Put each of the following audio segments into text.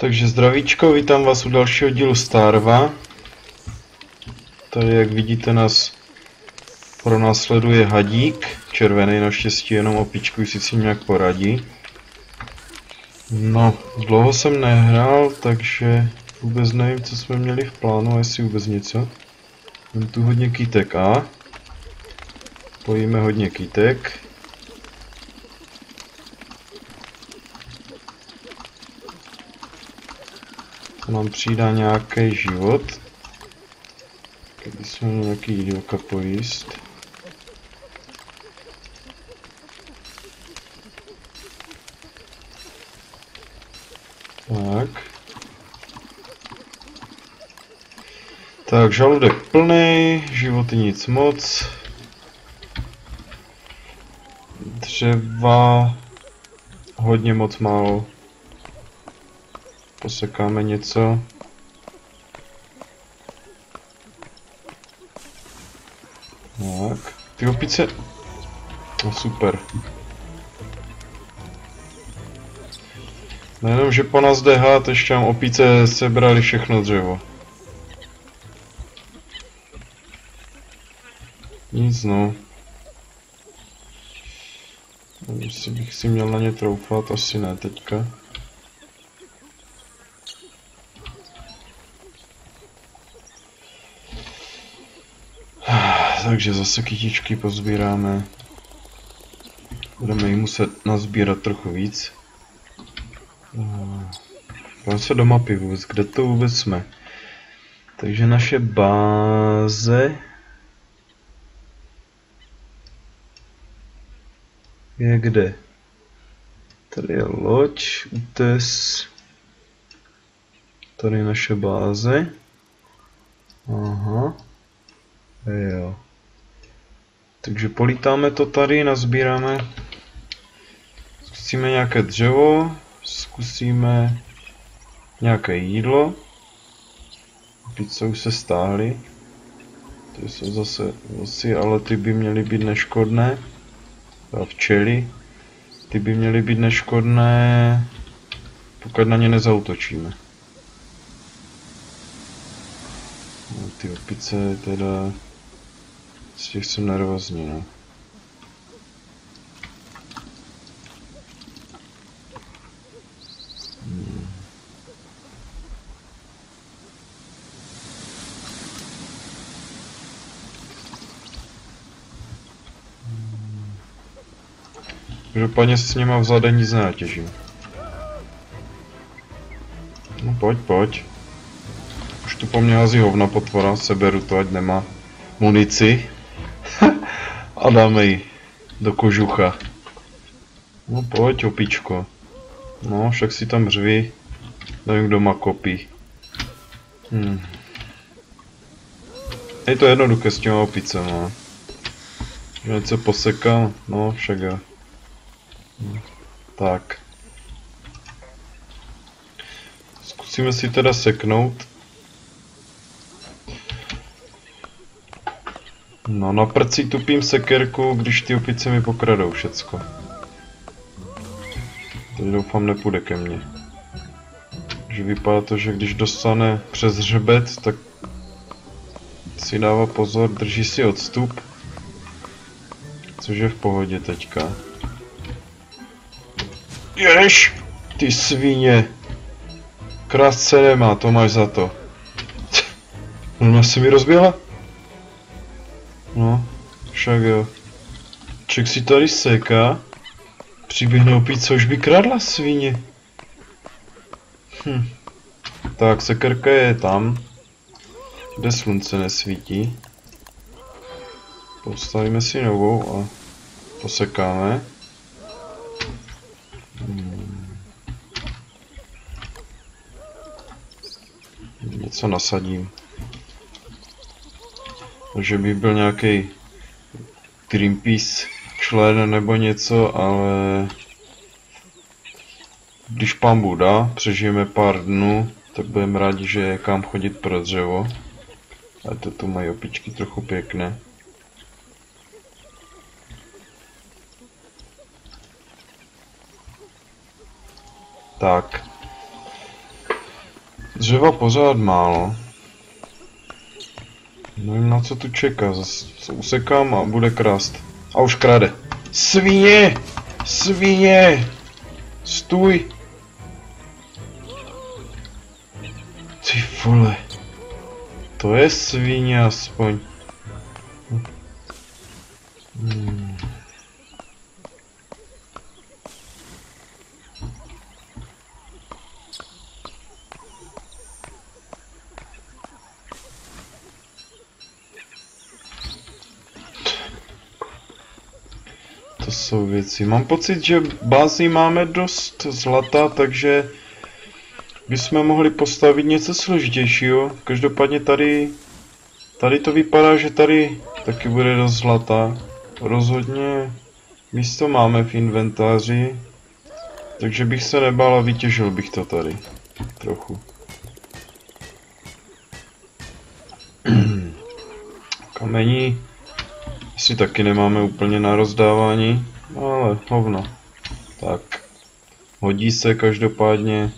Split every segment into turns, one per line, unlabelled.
Takže zdravíčko, vítám vás u dalšího dílu Starva. Tady, jak vidíte, nás pronásleduje hadík, červený, naštěstí jenom opičku si s ním nějak poradí. No, dlouho jsem nehrál, takže vůbec nevím, co jsme měli v plánu, jestli vůbec něco. Mám tu hodně kytek a pojíme hodně kytek. Nám přidá nějaký život. Kdyby jsme měli nějaký jídelka pojíst. Tak. Tak, žaludek plný, životy nic moc. Dřeva hodně moc málo. Posekáme něco. Tak, ty opice... No super. Nejenom, že po nás jde hát, ještě nám opice sebrali všechno dřevo. Nic no. Jestli bych si měl na ně troufat, asi ne teďka. Takže zase kytičky pozbíráme. Budeme jim muset nazbírat trochu víc. Pojďme se do mapy vůbec, kde to vůbec jsme. Takže naše báze je kde? Tady je loď, útes. Tady je naše báze. Aha. Jo. Takže polítáme to tady, nazbíráme. Zkusíme nějaké dřevo, zkusíme nějaké jídlo. Pizza už se stáhly. To jsou zase vosy, ale ty by měly být neškodné. A včely. Ty by měly být neškodné, pokud na ně nezautočíme. No, ty opice teda... Z těch jsem nervózní, no. Hmm. Každopádně s nima vzadu nic nenatěžím. No pojď, pojď. Už tu po mně hází hovna potvora, seberu to, ať nemá munici. A dáme ji do kožucha. No pojď, opičko. No, však si tam řvi. Nevím, kdo má kopí. Hmm. Je to jednoduché s těma opicema. Že něco posekal, no však jo. Hmm. Tak. Zkusíme si teda seknout. No na prcí tupím sekerku, když ty opice mi pokradou všecko. Teď doufám nepůjde ke mně. Že vypadá to, že když dostane přes hřebet, tak si dává pozor, drží si odstup. Což je v pohodě teďka. Jež! Ty svíně! Krásce nemá, to máš za to. Ona se mi rozběhla? No, však jo. Ček si tady seká. Přiběhne co už by kradla svíně. Hm. Tak, sekerka je tam. Kde slunce nesvítí. Postavíme si novou a posekáme. Hmm. Něco nasadím že by byl nějaký Greenpeace člen nebo něco, ale když pán Buda přežijeme pár dnů, tak budeme rádi, že je kam chodit pro dřevo. A to tu mají opičky trochu pěkné. Tak. Dřeva pořád málo. Nevím na co tu čeká, zase se usekám a bude krást. A už krade. Svině! Svině! Stůj! Ty vole. To je svině aspoň. Hmm. To jsou věci. Mám pocit, že bází máme dost zlata, takže bychom mohli postavit něco složitějšího. Každopádně tady, tady to vypadá, že tady taky bude dost zlata. Rozhodně místo máme v inventáři, takže bych se nebál a vytěžil bych to tady. Trochu. Kamení asi taky nemáme úplně na rozdávání, ale hovno. Tak, hodí se každopádně.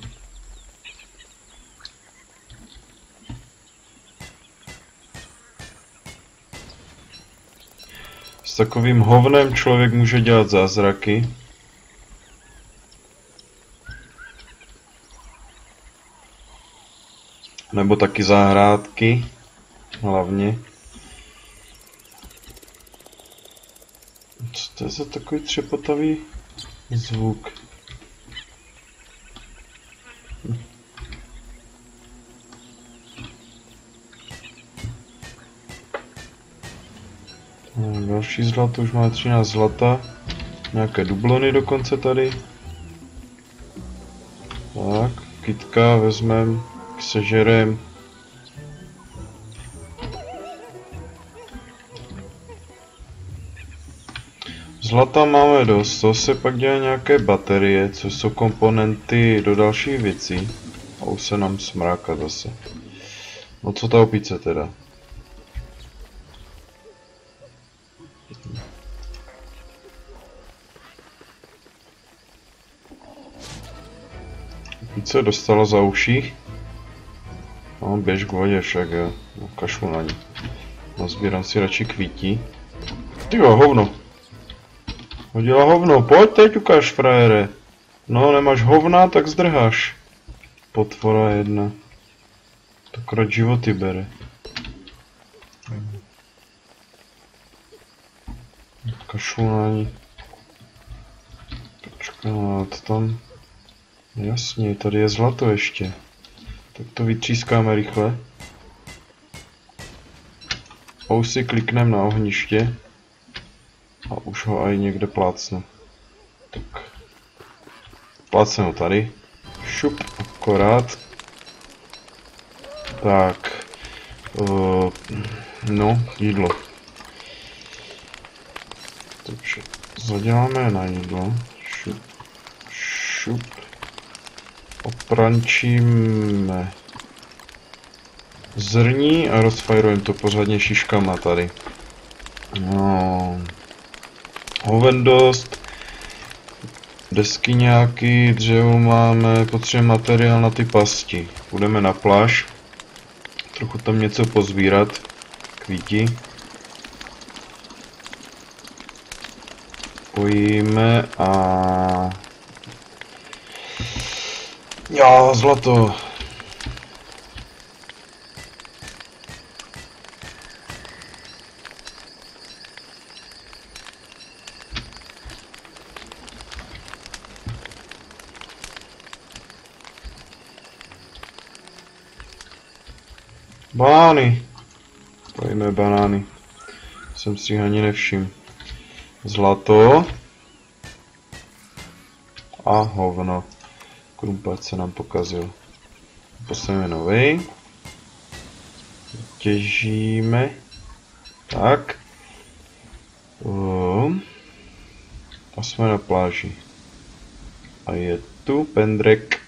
S takovým hovnem člověk může dělat zázraky. Nebo taky zahrádky, hlavně. Co to je za takový třepotavý zvuk? No, další zlato, už máme 13 zlata. Nějaké dublony dokonce tady. Tak, kytka vezmem, sežerem. Zlata máme dost, to se pak dělá nějaké baterie, což jsou komponenty do dalších věcí. A už se nám smráka zase. No co ta opice teda? Opice dostala za uší. No běž k vodě však jo, no, kašlu na ní. Nazbírám si radši kvítí. Ty hovno. Hodila hovno, pojď teď ukáž frajere. No, nemáš hovna, tak zdrháš. Potvora jedna. To krát životy bere. Kašlu na ní. Počkej, no tam... Jasně, tady je zlato ještě. Tak to vytřískáme rychle. Už si klikneme na ohniště. A už ho aj někde plácnu. Tak. Plácnu ho tady. Šup, akorát. Tak. Uh, no, jídlo. Takže zaděláme na jídlo. Šup, šup. Oprančíme zrní a rozfajrujeme to pořádně šiškama tady. No, hoven dost, desky nějaký, dřevo máme, potřebujeme materiál na ty pasti. Půjdeme na pláž, trochu tam něco pozbírat, kvíti. Pojíme a... Já, zlato. Banány. Pojďme banány. Jsem si ani nevšim. Zlato. A hovno. Krumpec se nám pokazil. Postavíme nový. Těžíme. Tak. Um. A jsme na pláži. A je tu pendrek.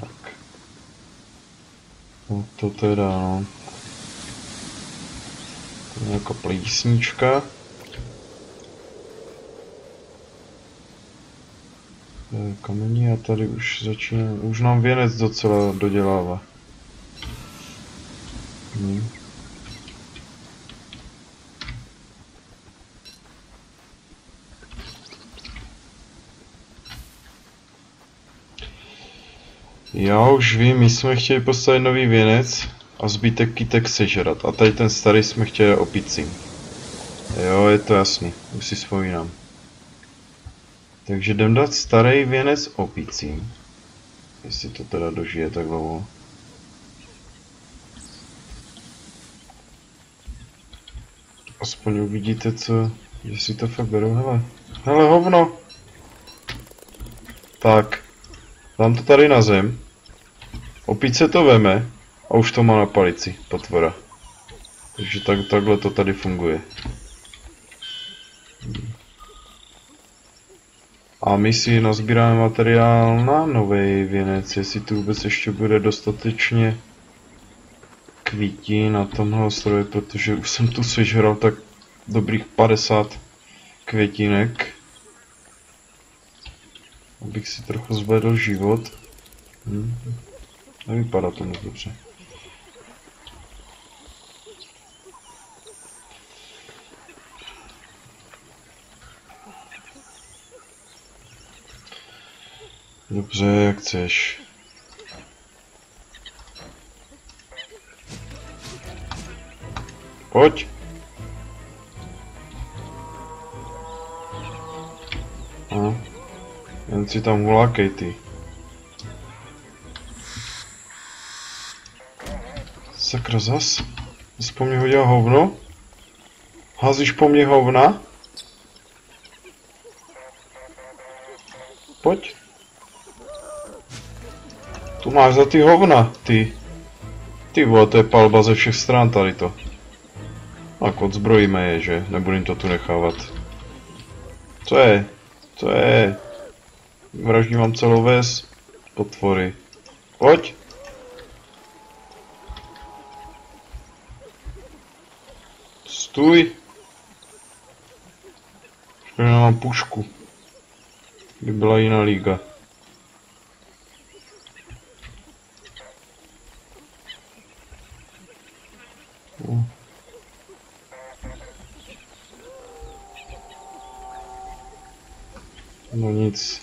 Tak. No to teda, no. To je nějaká plísnička. kamení a tady už začíná, už nám věnec docela dodělává. Hmm. Já už vím, my jsme chtěli postavit nový věnec a zbytek kytek sežrat. A tady ten starý jsme chtěli opicím. Jo, je to jasný, už si vzpomínám. Takže jdem dát starý věnec opicím. Jestli to teda dožije tak dlouho. Aspoň uvidíte, co, jestli to fakt berou, hele. Hele, hovno! Tak. Dám to tady na zem. Opice to veme a už to má na palici, potvora. Takže tak, takhle to tady funguje. A my si nazbíráme materiál na nový věnec, jestli tu vůbec ještě bude dostatečně kvítí na tomhle ostrově, protože už jsem tu sežral tak dobrých 50 květinek. Abych si trochu zvedl život. Hm. Nevypadá to moc dobře. Dobře, jak chceš. Pojď. No. Jen si tam hulákej ty. Zas. Zas po mně hodil hovno? Házíš po mně hovna? Pojď. Tu máš za ty hovna, ty. Ty vole, to je palba ze všech stran tady to. Tak odzbrojíme je, že? Nebudem to tu nechávat. Co je? Co je? Vraždím vám celou ves. Potvory. Pojď. Stůj. Škoda, mám pušku. By byla jiná liga. No nic.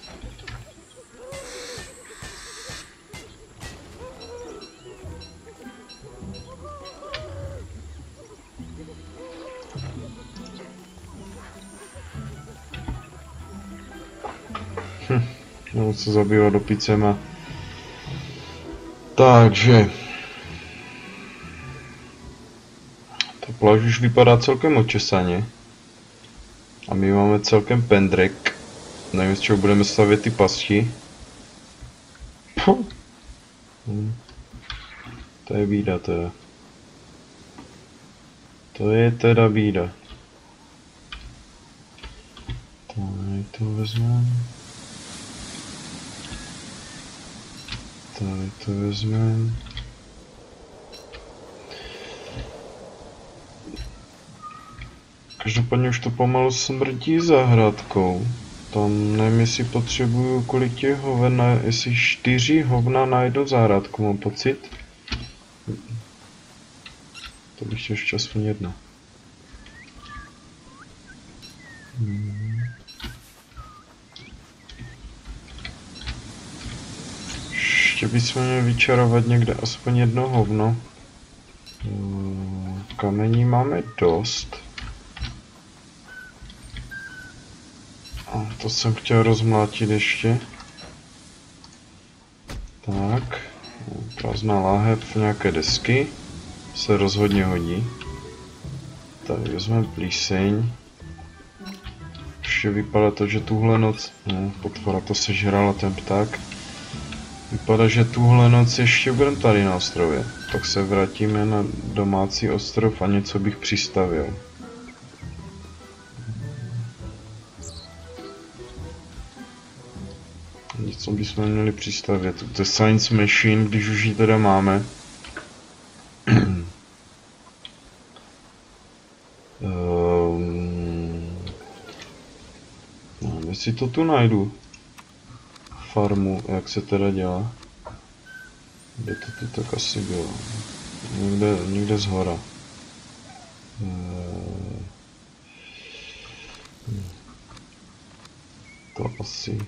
Se zabývat opicema. Takže... Ta pláž už vypadá celkem očesaně. A my máme celkem pendrek. Nevím, z čeho budeme stavět ty pasti. Hm. To je bída teda. To je teda bída. Tady to vezmeme. Tady to vezmeme. Každopádně už to pomalu smrdí zahradkou. Tam nevím, jestli potřebuju kolik těch hoven, jestli čtyři hovna najdu zahrádku, mám pocit. To bych chtěl aspoň jedna. Hmm. Ještě bychom měli vyčarovat někde aspoň jedno hovno. Hmm, kamení máme dost. A to jsem chtěl rozmlátit ještě. Tak. Prázdná láhev, nějaké desky. Se rozhodně hodí. Tak vezmeme plíseň. Ještě vypadá to, že tuhle noc... No, potvora to sežrala ten pták. Vypadá, že tuhle noc ještě budeme tady na ostrově. Tak se vrátíme na domácí ostrov a něco bych přistavil. co bychom měli přistavět. To je Science Machine, když už ji teda máme. um, no, jestli to tu najdu. Farmu, jak se teda dělá. Kde to tu tak asi bylo. Někde, někde z hora. Eh, To asi...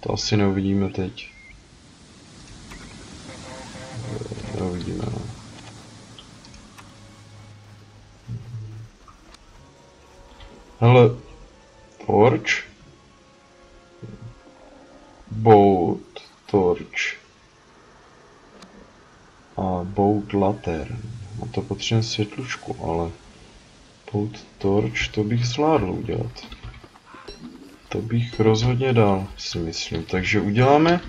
To asi neuvidíme teď. Eh, Neuvidíme, no. Hele, torch? Boat, torch. A boat lantern. Na to potřebujeme světlučku, ale... Boat torch, to bych zvládl udělat. To bych rozhodně dal, si myslím. Takže uděláme...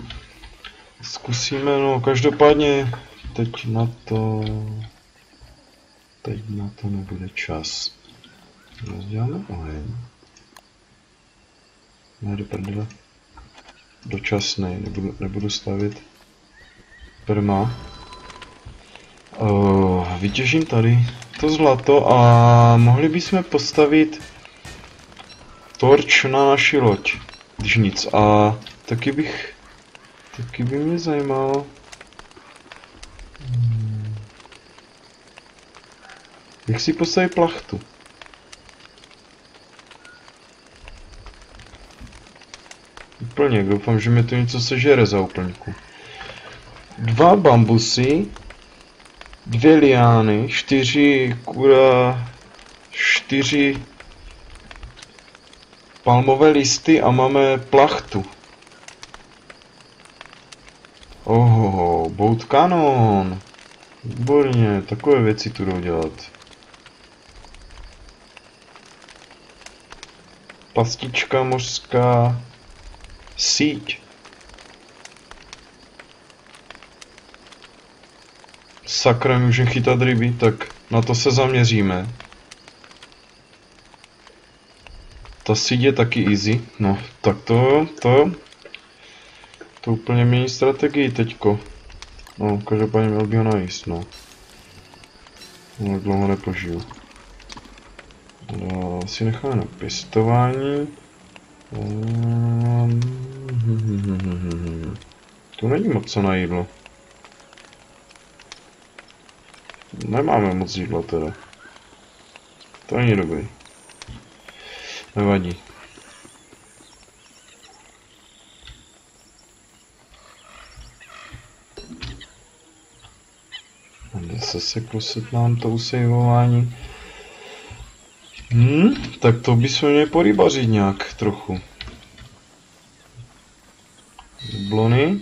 Zkusíme, no každopádně teď na to... Teď na to nebude čas. Rozděláme oheň. Ne, do prdele. Dočasný, nebudu, nebudu stavit perma. Uh, vytěžím tady to zlato a mohli bychom postavit torč na naši loď, když nic. A taky bych, taky by mě zajímalo, hmm, jak si postavit plachtu. Úplně, doufám, že mi to něco sežere za úplňku. Dva bambusy, dvě liány, čtyři kura, čtyři palmové listy a máme plachtu. Oho, boat kanon. Výborně, takové věci tu jdou dělat. Pastička mořská, síť. Sakra, můžeme chytat ryby, tak na to se zaměříme. Ta síť je taky easy, no, tak to, to, to úplně mění strategii teďko. No, každopádně měl by ho najíst, no. No, dlouho nepožiju. No, si necháme na pěstování. Um, tu není moc co na jídlo. Nemáme moc jídla teda. To není dobrý. Nevadí. Zase se klusit nám to usejvování. Hmm, tak to bychom měli porybařit nějak trochu. Blony.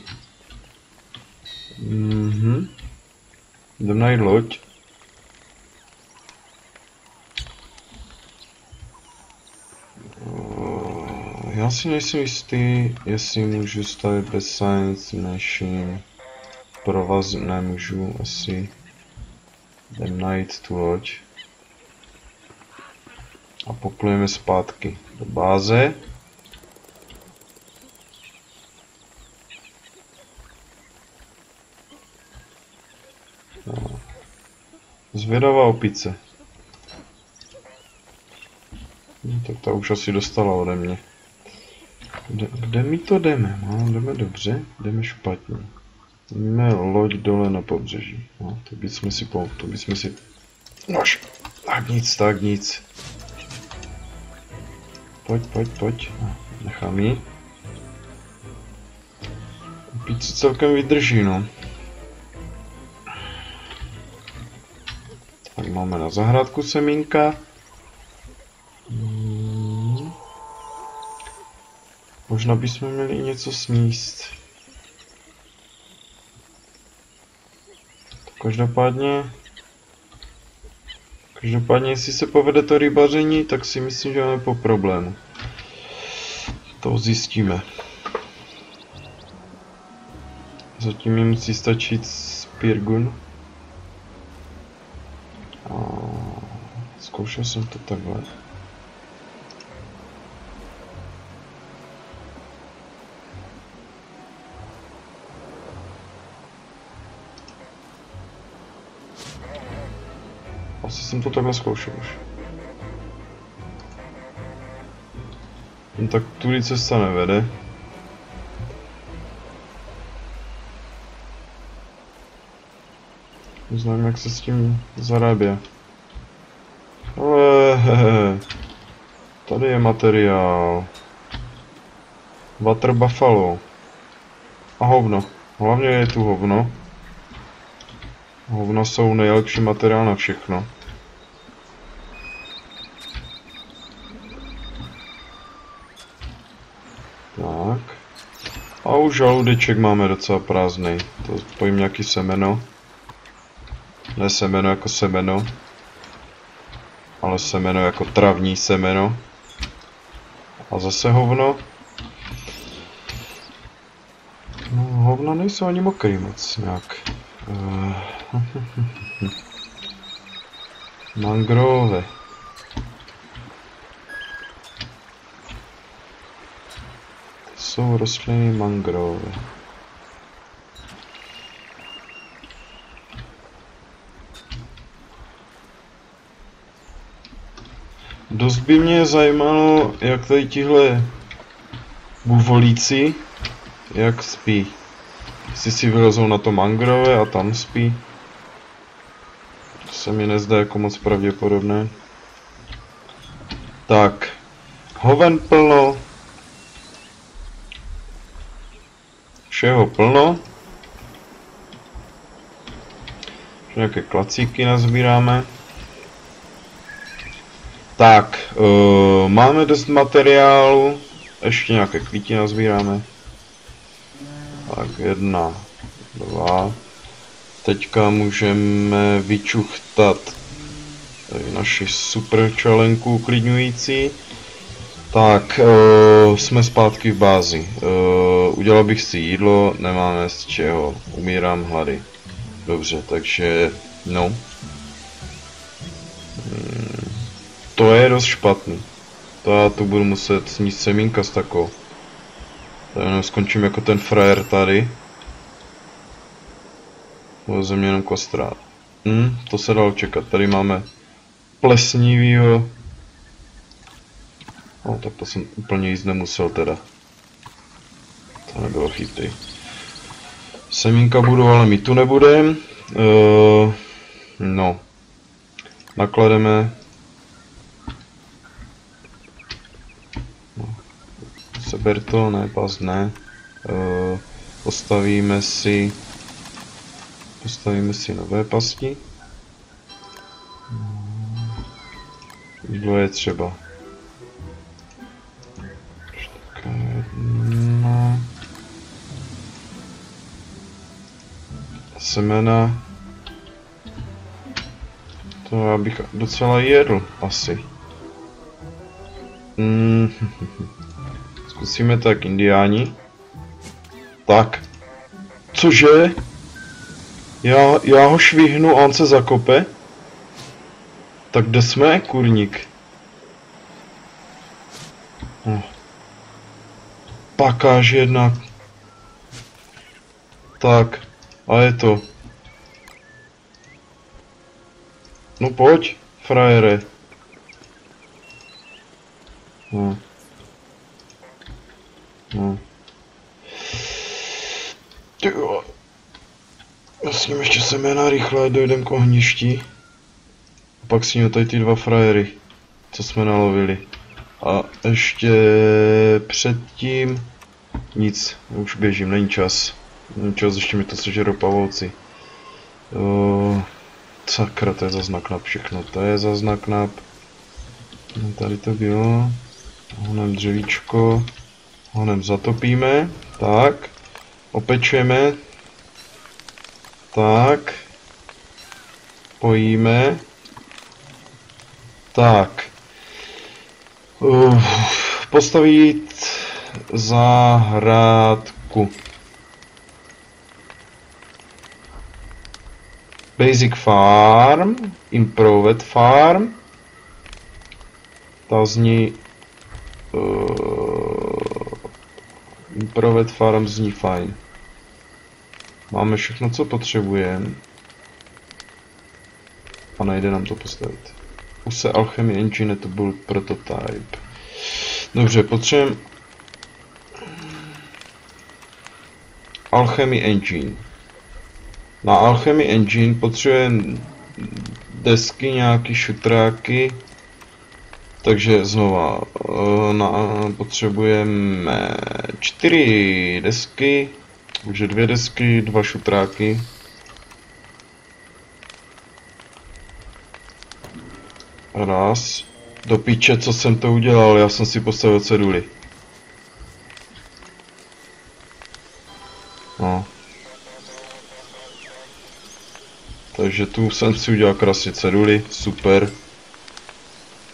Mhm. Jdem najít loď. Eh, Já si nejsem jistý, jestli můžu stavit bez science machine. Provaz nemůžu asi. Jdem najít tu loď. A poplujeme zpátky do báze. Zvědavá opice. No, tak ta už asi dostala ode mě. Kde, kde my to jdeme? No, jdeme dobře, jdeme špatně. Jdeme loď dole na pobřeží. No, to bychom si po, to bychom si... Nož, tak nic, tak nic. Pojď, pojď, pojď. Nechám ji. Opice celkem vydrží, no. Tak máme na zahrádku semínka. Možná bychom měli i něco sníst. Každopádně... Každopádně, jestli se povede to rybaření, tak si myslím, že máme po problému. To zjistíme. Zatím mi musí stačit Spirgun. A zkoušel jsem to takhle. Asi jsem to takhle zkoušel už. No tak tudy cesta nevede. Znám, jak se s tím zarábě. Ale. Tady je materiál. Water Buffalo. A hovno. Hlavně je tu hovno. Hovna jsou nejlepší materiál na všechno. Tak. A už žaludeček máme docela prázdný. To pojím nějaký semeno. Ne semeno jako semeno. Ale semeno jako travní semeno. A zase hovno. No, hovna nejsou ani mokrý moc nějak. Uh, mangrove. jsou rostliny mangrove. Dost by mě zajímalo, jak tady tihle buvolíci, jak spí. Jestli si vylezou na to mangrove a tam spí. To se mi nezdá jako moc pravděpodobné. Tak. Hoven plno. Všeho plno. Nějaké klacíky nazbíráme. Tak, uh, máme dost materiálu. Ještě nějaké kvítí nazbíráme. Tak, jedna, dva. Teďka můžeme vyčuchtat naši super čelenku uklidňující. Tak, uh, jsme zpátky v bázi. Uh, udělal bych si jídlo, nemáme z čeho, umírám hlady. Dobře, takže, no. Hmm, to je dost špatný. To já tu budu muset sníst semínka s takou. To jenom skončím jako ten frajer tady. Bude ze mě jenom kostrát. Hm, to se dalo čekat. Tady máme plesnivýho No, tak to jsem úplně jíst nemusel teda. To nebylo chytrý. Semínka budu, ale my tu nebudem. Uh, no. Naklademe. No. Seber to, ne, pas ne. Uh, postavíme si postavíme si nové pasti. Jídlo je třeba. Semena. To já bych docela jedl, asi. Mm. Zkusíme tak, indiáni. Tak. Cože? Já, já ho švihnu a on se zakope? Tak kde jsme, kurník? Oh. Pakáž jedna. Tak. A je to. No pojď, frajere. No. No. Tyjo. Já s ním ještě semena rychle, dojdem k ohništi. A pak s ním tady ty dva frajery, co jsme nalovili. A ještě předtím nic, už běžím, není čas. Čas, ještě mi to sežerou pavouci. Uh, sakra, to je za znak na všechno. To je za znak na... No, tady to bylo. Honem dřevíčko. Honem zatopíme. Tak. Opečeme. Tak. Pojíme. Tak. Uh, postavit zahrádku. Basic Farm, Improved Farm. Ta zní... Uh, Improved Farm zní fajn. Máme všechno, co potřebujeme. A nejde nám to postavit. Use Alchemy Engine to byl prototype. Dobře, potřebujeme... Alchemy Engine. Na Alchemy Engine potřebujeme desky, nějaký šutráky. Takže znova, eh, na, potřebujeme čtyři desky, takže dvě desky, dva šutráky. Raz. Do píče, co jsem to udělal, já jsem si postavil ceduly. Takže tu jsem si udělal krásně ceduly, super.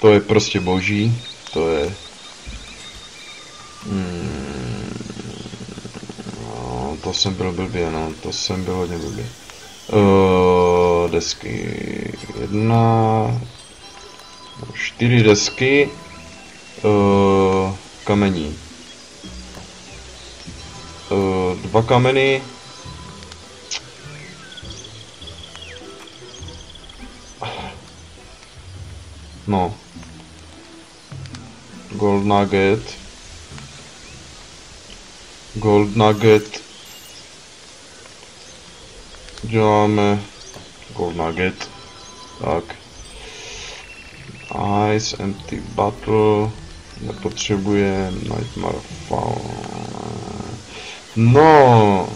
To je prostě boží, to je... Hmm, no, to jsem byl blbě, no, to jsem byl hodně blbě. Uh, desky, jedna, čtyři desky, uh, kamení. Uh, dva kameny, No. Gold Nugget. Gold Nugget. Děláme Gold Nugget. Tak. Ice, Empty Battle. Nepotřebuje Nightmare Fall. No.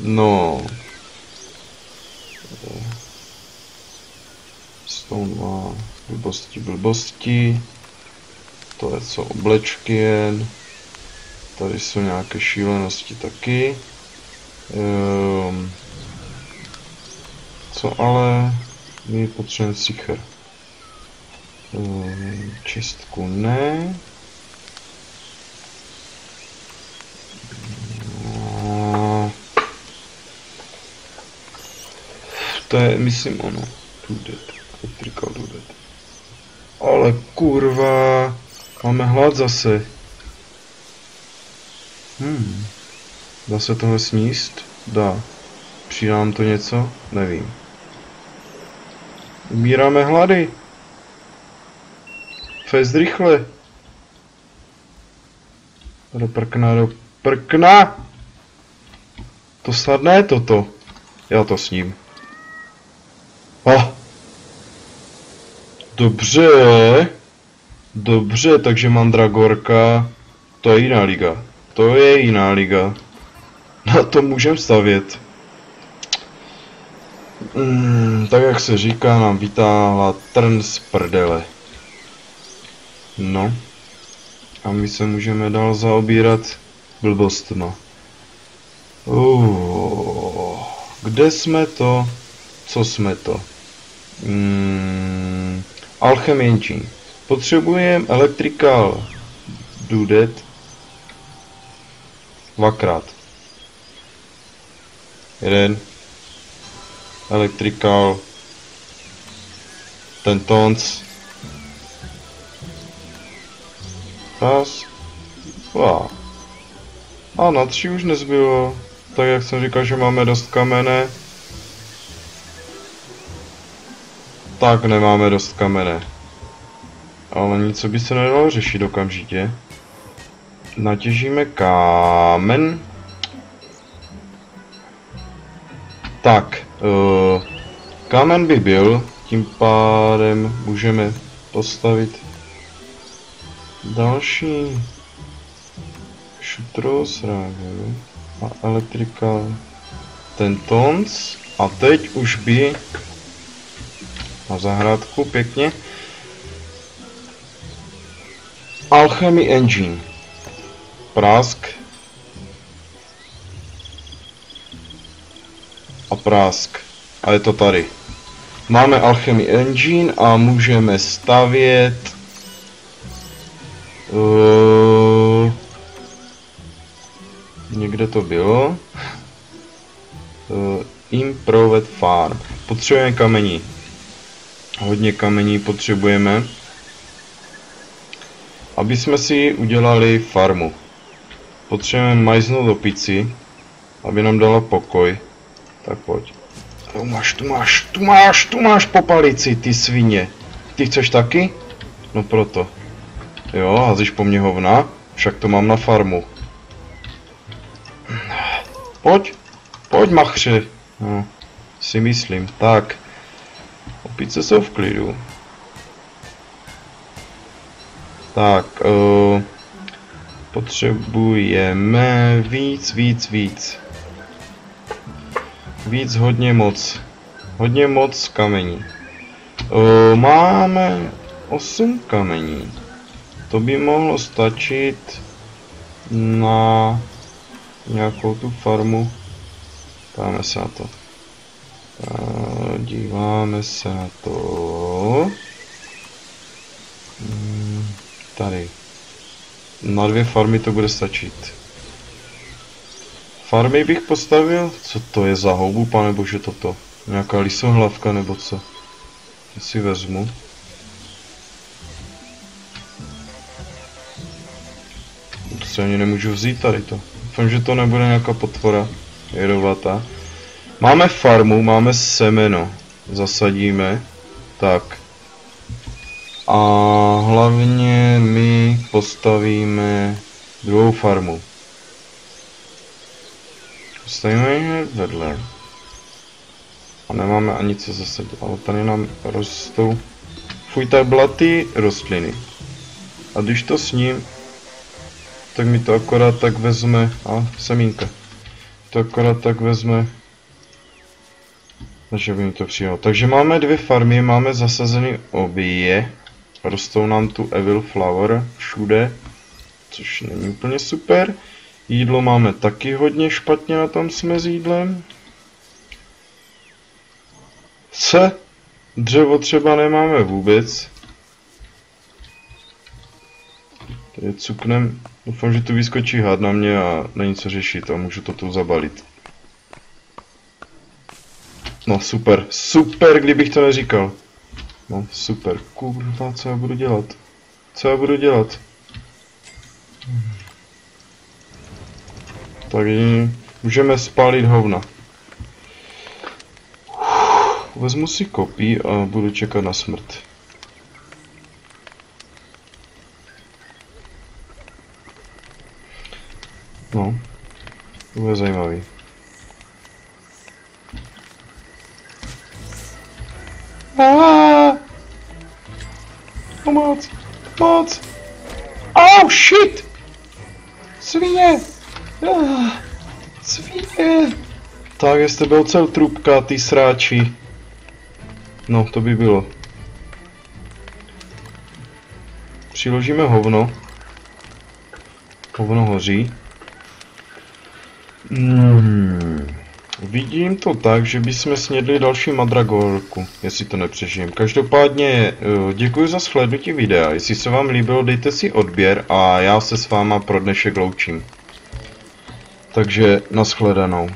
No. Stone má blbosti, blbosti. To je co oblečky jen. Tady jsou nějaké šílenosti taky. Um, co ale my potřebujeme sicher. Um, čistku ne. To je, myslím, ono. Tude. Electrical Dudet. Ale kurva, máme hlad zase. Hmm. Dá se tohle sníst? Dá. Přidám to něco? Nevím. Umíráme hlady. Fest rychle. Do prkna, do prkna! To snad ne toto. Já to sním. Oh. Dobře. Dobře, takže Mandragorka, to je jiná liga. To je jiná liga. Na to můžem stavět. Mm, tak jak se říká, nám vytáhla trn z prdele. No. A my se můžeme dál zaobírat blbostma. Uh, kde jsme to? Co jsme to? Mm, Alchem Engine. Potřebujeme Electrical Dudet dvakrát. Jeden. Electrical ten tons. Raz. Dva. A na tři už nezbylo. Tak jak jsem říkal, že máme dost kamene. Tak nemáme dost kamene. Ale něco by se nedalo řešit okamžitě. Natěžíme kámen. Tak, uh, kámen by byl, tím pádem můžeme postavit další šutro s a elektrika tentons a teď už by na zahrádku pěkně. Alchemy Engine. Prásk. A prásk. A je to tady. Máme Alchemy Engine a můžeme stavět uh, někde to bylo uh, Improved Farm potřebujeme kamení hodně kamení potřebujeme, aby jsme si udělali farmu. Potřebujeme majznout do pici, aby nám dala pokoj. Tak pojď. Tu máš, tu máš, tu máš, tu máš po palici, ty svině. Ty chceš taky? No proto. Jo, házíš po mně hovna? Však to mám na farmu. Pojď. Pojď machře. No, si myslím. Tak. Opice jsou v klidu. Tak, uh, potřebujeme víc, víc, víc. Víc, hodně moc. Hodně moc kamení. Uh, máme 8 kamení. To by mohlo stačit na nějakou tu farmu. Dáme se na to. Uh, díváme se na to. Hmm, tady. Na dvě farmy to bude stačit. Farmy bych postavil? Co to je za houbu, pane bože, toto? Nějaká lisohlavka nebo co? To si vezmu. To si ani nemůžu vzít tady to. Doufám, že to nebude nějaká potvora jedovatá. Máme farmu, máme semeno. Zasadíme. Tak. A hlavně my postavíme druhou farmu. Postavíme ji vedle. A nemáme ani co zasadit, ale tady nám rostou fuj tak blaty rostliny. A když to s ním, tak mi to akorát tak vezme, a semínka, to akorát tak vezme, takže by mi to přijalo. Takže máme dvě farmy, máme zasazeny obě, rostou nám tu Evil Flower všude, což není úplně super. Jídlo máme taky hodně špatně na tom jsme s jídlem. Se dřevo třeba nemáme vůbec. Tady cuknem. Doufám, že tu vyskočí had na mě a není co řešit a můžu to tu zabalit. No super, super, kdybych to neříkal. No super, kurva, co já budu dělat? Co já budu dělat? Tak můžeme spálit hovna. Vezmu si kopí a budu čekat na smrt. No, to bude zajímavý. Pomoc! Pomoc! Oh shit! Svině! Ah! Tak, jestli byl cel trubka, ty sráči. No, to by bylo. Přiložíme hovno. Hovno hoří. Vidím to tak, že bychom snědli další madragorku, jestli to nepřežijem. Každopádně eh, děkuji za shlédnutí videa, jestli se vám líbilo, dejte si odběr a já se s váma pro dnešek loučím. Takže nashledanou.